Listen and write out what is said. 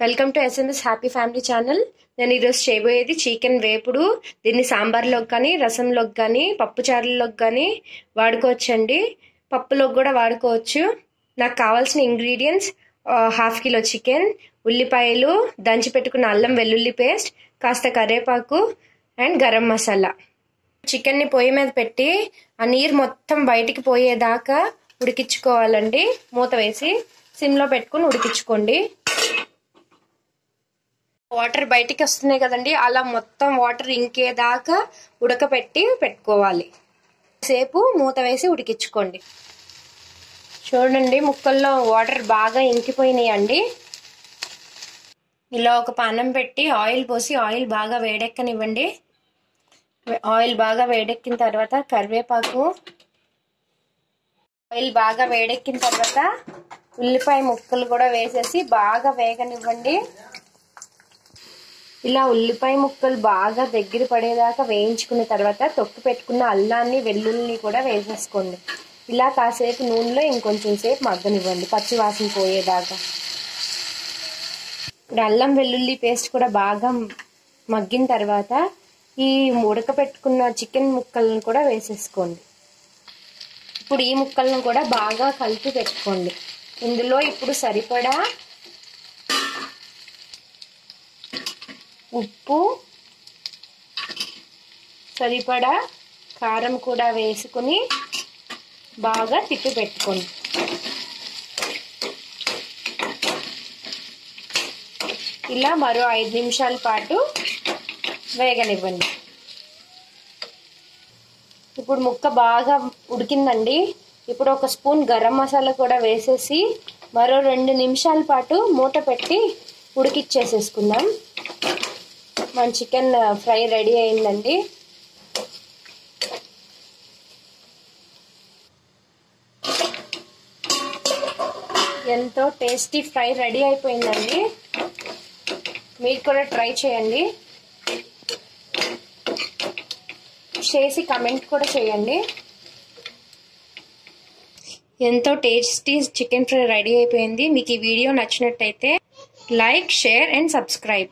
Welcome to SMS happy family channel నేను ఈరోజు చేయబోయేది చికెన్ వేపుడు దీన్ని సాంబార్లోకి కానీ రసంలోకి కానీ పప్పుచారులోకి కానీ వాడుకోవచ్చండి. పప్పులోకి కూడా వాడుకోవచ్చు. నాకు కావాల్సిన ఇంగ్రీడియంట్స్ హాఫ్ కిలో చికెన్ ఉల్లిపాయలు దంచి పెట్టుకున్న అల్లం వెల్లుల్లి పేస్ట్ కాస్త కరివేపాకు అండ్ గరం మసాలా. చికెన్ని పొయ్యి మీద పెట్టి ఆ నీరు మొత్తం బయటికి పోయేదాకా ఉడికించుకోవాలండి. మూత వేసి సిమ్లో పెట్టుకుని ఉడికించుకోండి. వాటర్ బయటికి వస్తున్నాయి కదండి అలా మొత్తం వాటర్ ఇంకేదాకా ఉడకపెట్టి పెట్టుకోవాలి. సేపు మూత వేసి ఉడికించుకోండి. చూడండి ముక్కల్లో వాటర్ బాగా ఇంకిపోయినాయి అండి ఇలా ఒక పానం పెట్టి ఆయిల్ పోసి ఆయిల్ బాగా వేడెక్కనివ్వండి. ఆయిల్ బాగా వేడెక్కిన తర్వాత కరివేపాకు ఆయిల్ బాగా వేడెక్కిన తర్వాత ఉల్లిపాయ ముక్కలు కూడా వేసేసి బాగా వేగనివ్వండి. ఇలా ఉల్లిపాయ ముక్కలు బాగా దగ్గర పడేదాకా వేయించుకున్న తర్వాత తొక్కు పెట్టుకున్న అల్లాన్ని వెల్లుల్ని కూడా వేసేసుకోండి. ఇలా కాసేపు నూనెలో ఇంకొంచెం సేపు మగ్గనివ్వండి పచ్చి వాసన పోయేదాకా. ఇప్పుడు అల్లం వెల్లుల్లి పేస్ట్ కూడా బాగా మగ్గిన తర్వాత ఈ ఉడకపెట్టుకున్న చికెన్ ముక్కలను కూడా వేసేసుకోండి. ఇప్పుడు ఈ ముక్కలను కూడా బాగా కలిపి పెట్టుకోండి. ఇందులో ఇప్పుడు సరిపడా ఉప్పు సరిపడా కారం కూడా వేసుకుని బాగా తిప్పి పెట్టుకోండి. ఇలా మరో ఐదు నిమిషాల పాటు వేగనివ్వండి. ఇప్పుడు ముక్క బాగా ఉడికిందండి. ఇప్పుడు ఒక స్పూన్ గరం మసాలా కూడా వేసేసి మరో రెండు నిమిషాల పాటు మూత పెట్టి ఉడికిచ్చేసేసుకుందాం. మన చికెన్ ఫ్రై రెడీ అయిందండి. ఎంతో టేస్టీ ఫ్రై రెడీ అయిపోయిందండి. మీరు కూడా ట్రై చేయండి. చేసి కమెంట్ కూడా చేయండి. ఎంతో టేస్టీ చికెన్ ఫ్రై రెడీ అయిపోయింది. మీకు ఈ వీడియో నచ్చినట్టయితే లైక్ షేర్ అండ్ సబ్స్క్రైబ్.